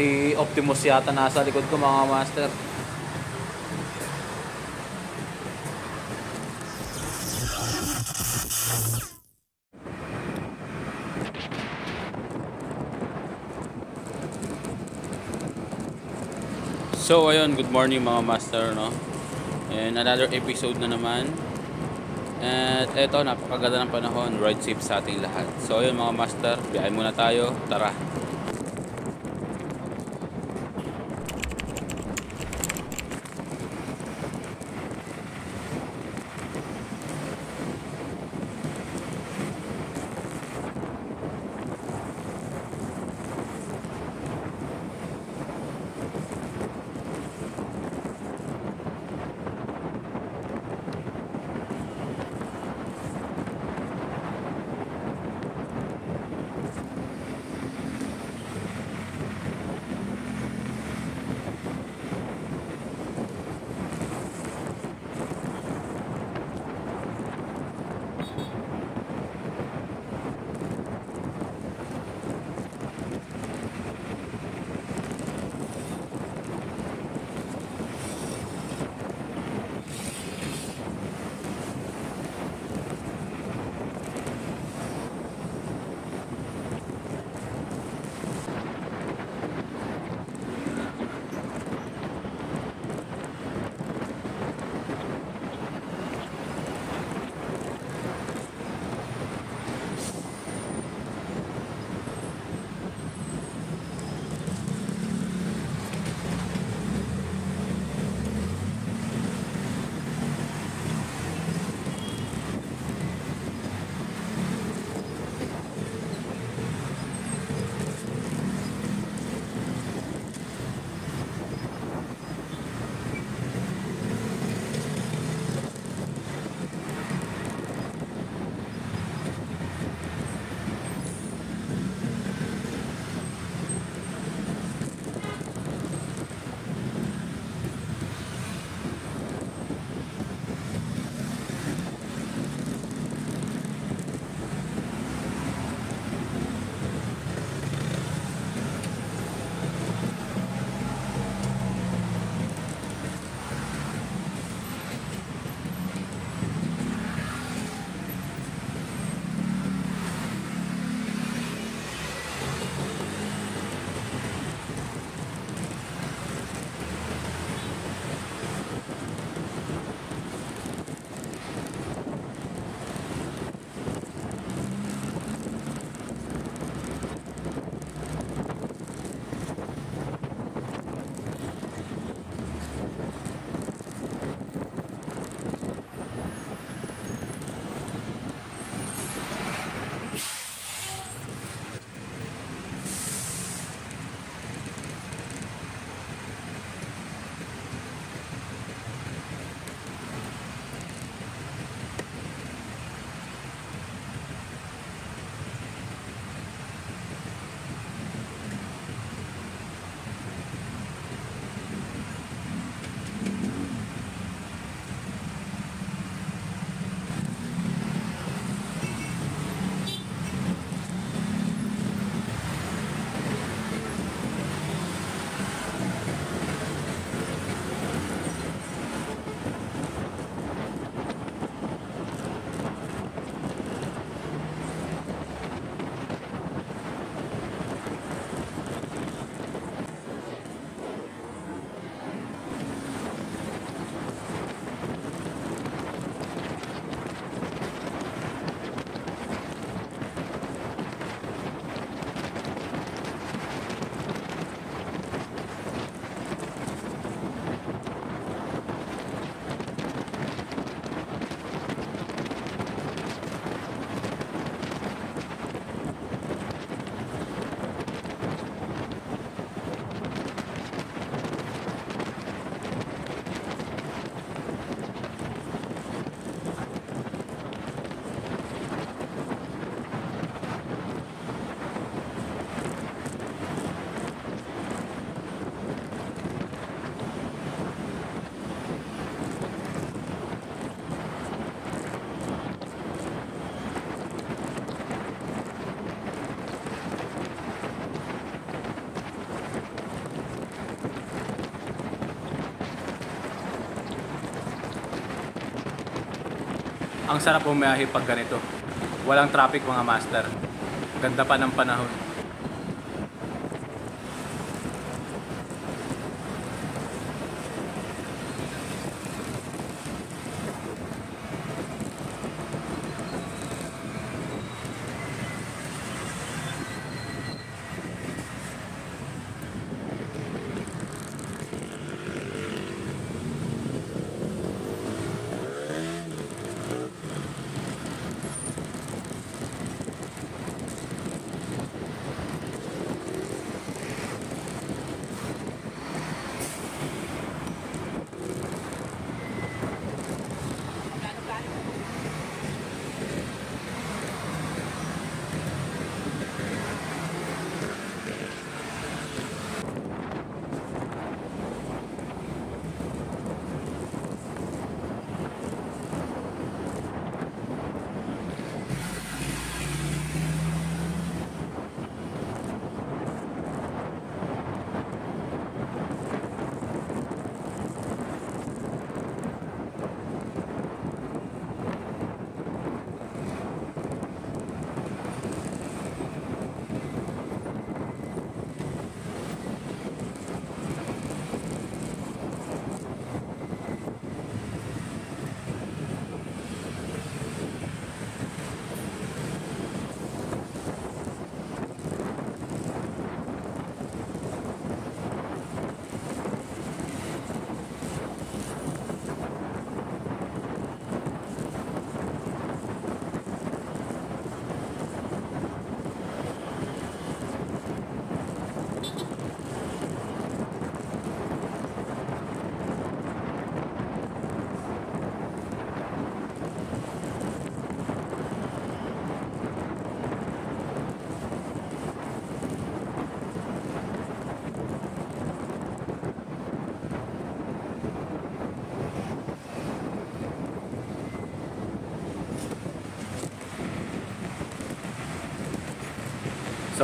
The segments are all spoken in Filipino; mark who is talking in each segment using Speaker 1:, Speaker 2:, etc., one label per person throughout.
Speaker 1: Si Optimus yata nasa likod ko mga master. So ayun, good morning mga master no. And another episode na naman. At eto, napakaganda ng panahon. Ride safe sa ating lahat. So ayun mga master, biyahe muna tayo. Tara. Ang sarap bumiyahe pag ganito. Walang traffic mga master. Ganda pa ng panahon.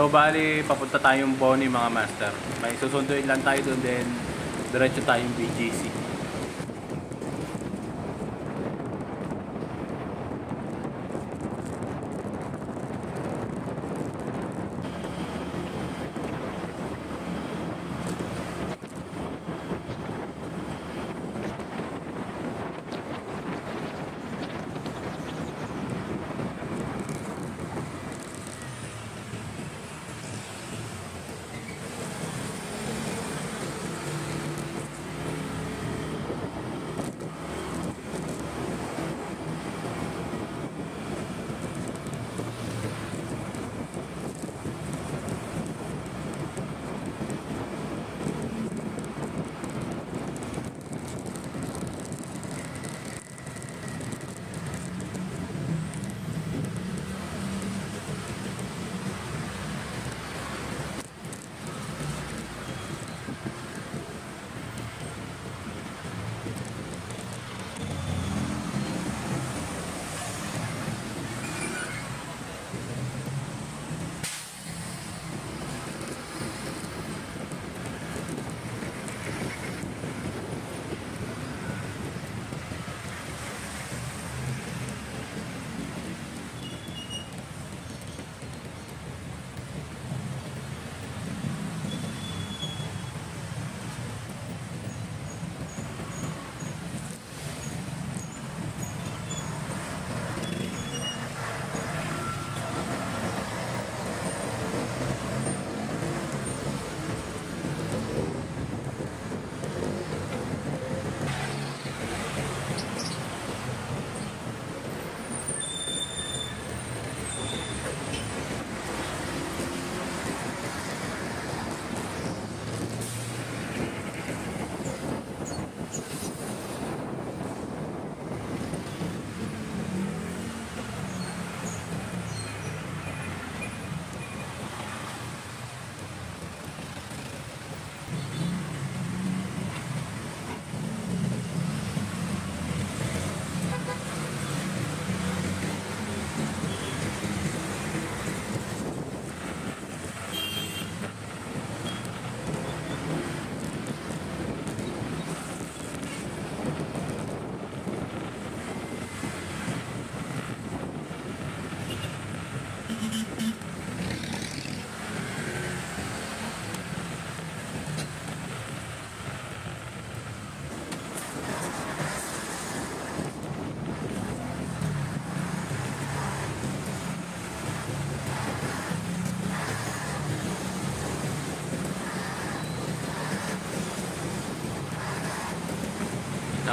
Speaker 1: Bali, papunta tayong Bonnie mga master. May susunduin lang tayo doon then diretso tayong BGC.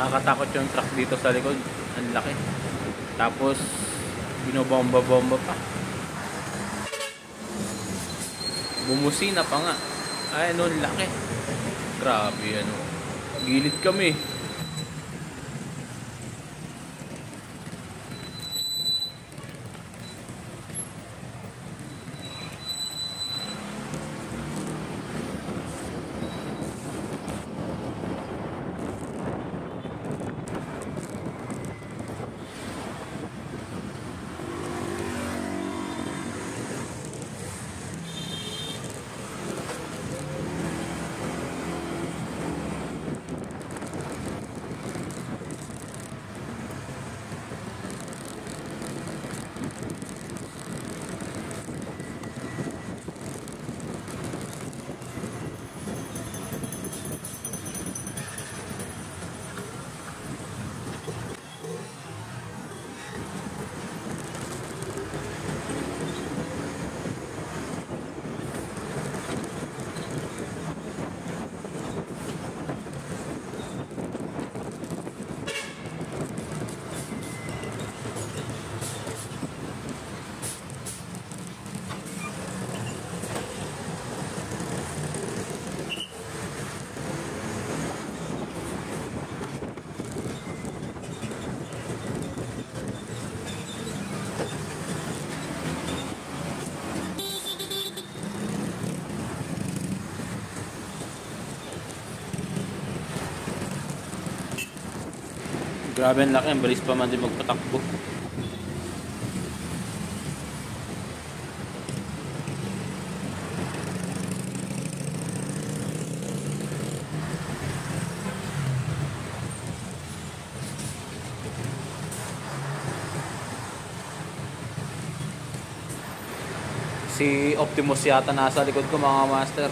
Speaker 2: Nakakatakot yung truck dito sa likod. Ang laki. Tapos, binobomba-bomba pa. Bumusina pa nga. Ay, ano, laki. Grabe, ano. Gilid kami.
Speaker 1: Grabe ang laki. Ang bilis pa man din magpatakbo. Si Optimus yata nasa likod ko mga master.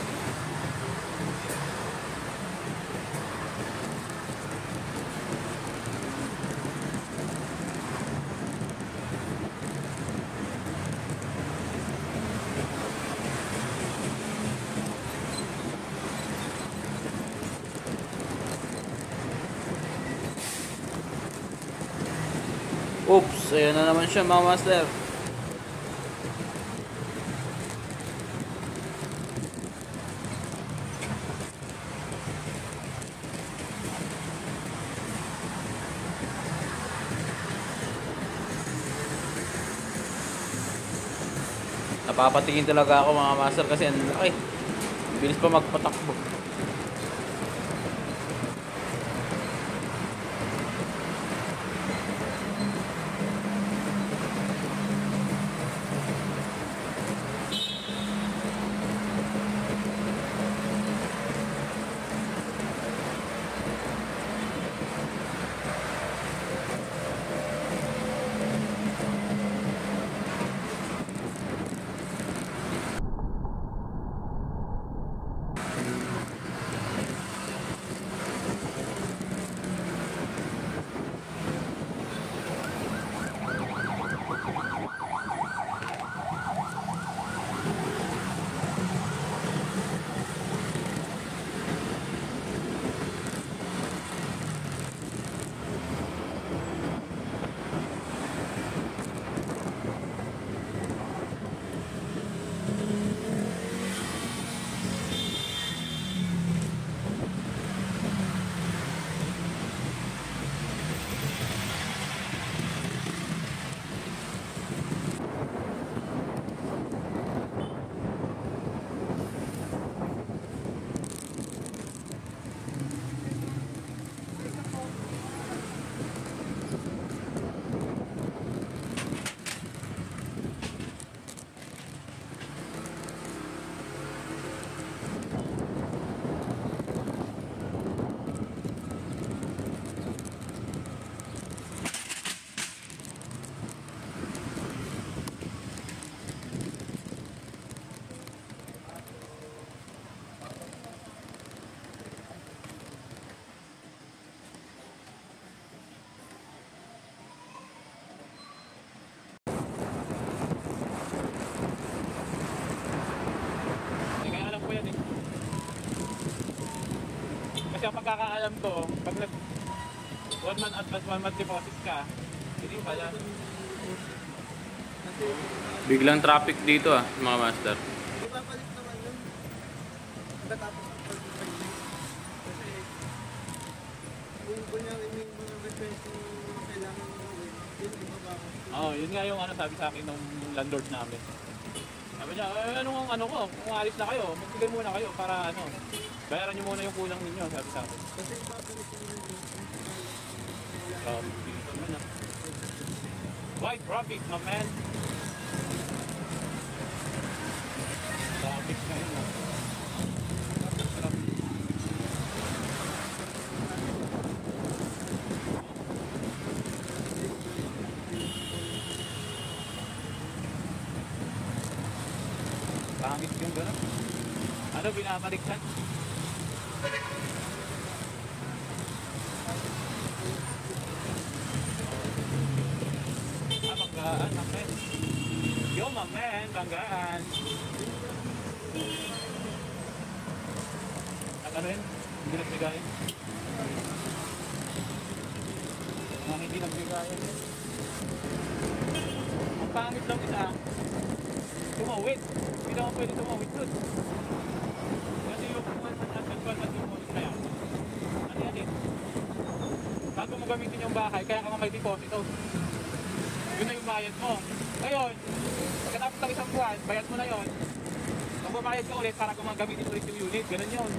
Speaker 1: Oops, ayun na naman siya mga master. Napapatingin talaga ako mga master kasi ang laki. Bilis pa magpatakbo.
Speaker 3: Ang pagkakaalam ko, pag nag
Speaker 2: one month advance, one month deposit ka. Hindi pala.
Speaker 1: Biglang traffic dito ah, mga master.
Speaker 3: ipapalit naman yun. Pagkatapos ng pag-pag Kasi kung kunyari may mga request na kailangan mo gawin, yun ibabawas.
Speaker 2: Oo, oh, yun nga yung ano sabi sa akin ng landlord namin. Niya, eh, ano ang ano ko, kung alis na kayo, magbigay muna kayo para ano, bayaran niyo muna yung kulang ninyo, sabi sa akin.
Speaker 3: Naman yun.
Speaker 2: Traffic ah. My man? Traffic na yun ah. Traffic. Pangit yung gano'n. Binabaliktad? Ah, banggaan, my man. Yo, my man, banggaan. Ang ano yun? Hindi nagbigayin. Mga hindi nagbigayin. Ang pangit lang isa. Tumawid. Hindi naman pwede tumawid dun. Kasi yung kung sa nagkakal na tumawid na yan. Ano yan eh? Bago mo gamitin yung bahay, kaya ka nga may deposito. Yun na yung bayad mo. Ngayon, pagkatapos ng isang buwan, bayad mo na yon. Magbabayad ka ulit para kung magamitin ulit yung unit. Ganun yun.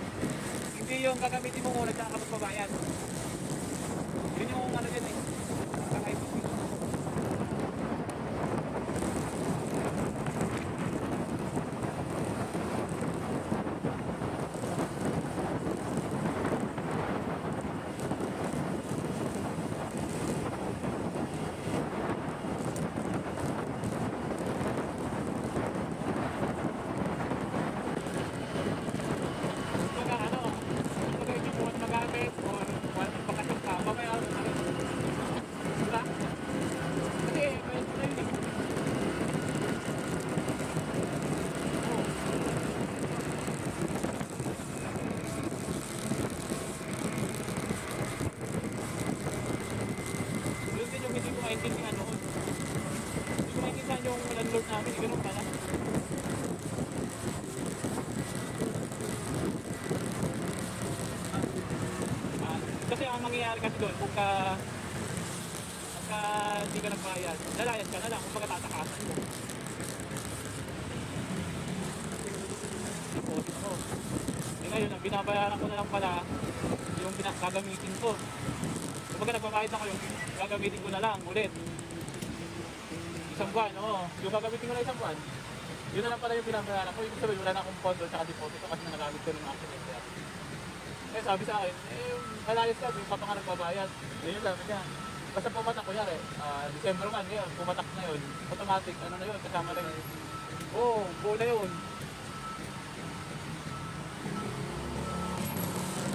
Speaker 2: Hindi yung gagamitin mo muna tsaka ka magbabayad. Yun yung ano yun eh. Kakaibig. Kumbaga ano, kumbaga yung buwan magamit or buwan bakasyon ka, mamaya ano na rin. Diba? Kasi, bayad mo na yun eh. Oo. Yun din yung hindi ko maintindihan noon. Hindi ko maintindihan yung landlord namin, ganun pala. Ah, kasi ang mangyayari kasi doon, kung ka, pagka hindi ka nagbayad, lalayas ka na lang, kung tatakasan mo. Deposit mo. Eh ngayon, ang binabayaran ko na lang pala, yung pinakagamitin ko. Kung nagbabayad na ko, yung gagamitin ko na lang ulit. Isang buwan, oo. Yung gagamitin ko na isang buwan, yun na lang pala yung binabayaran ko. Ibig sabihin, wala na akong pondo at deposito kasi nanagamit ko ng accident. Eh sabi sa akin, eh malayos ka, yung papa ka nagbabayad. Eh yun sabi niya. Basta pumatak ko yari, ah, December man ngayon, pumatak na yun. Automatic, ano na yun, kasama na yun. Oo, oh, buo na yun.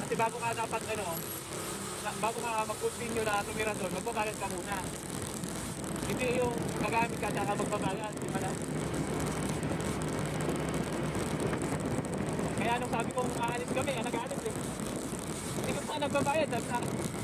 Speaker 2: Kasi bago ka dapat ano, bago ka mag-continue na tumira doon, magbabayad ka muna. Hindi yung gagamit ka, tsaka magbabayad, di ba na? Kaya nung sabi kong aalis kami, ah, nag-aalis eh. Hindi ko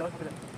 Speaker 2: Dankeschön.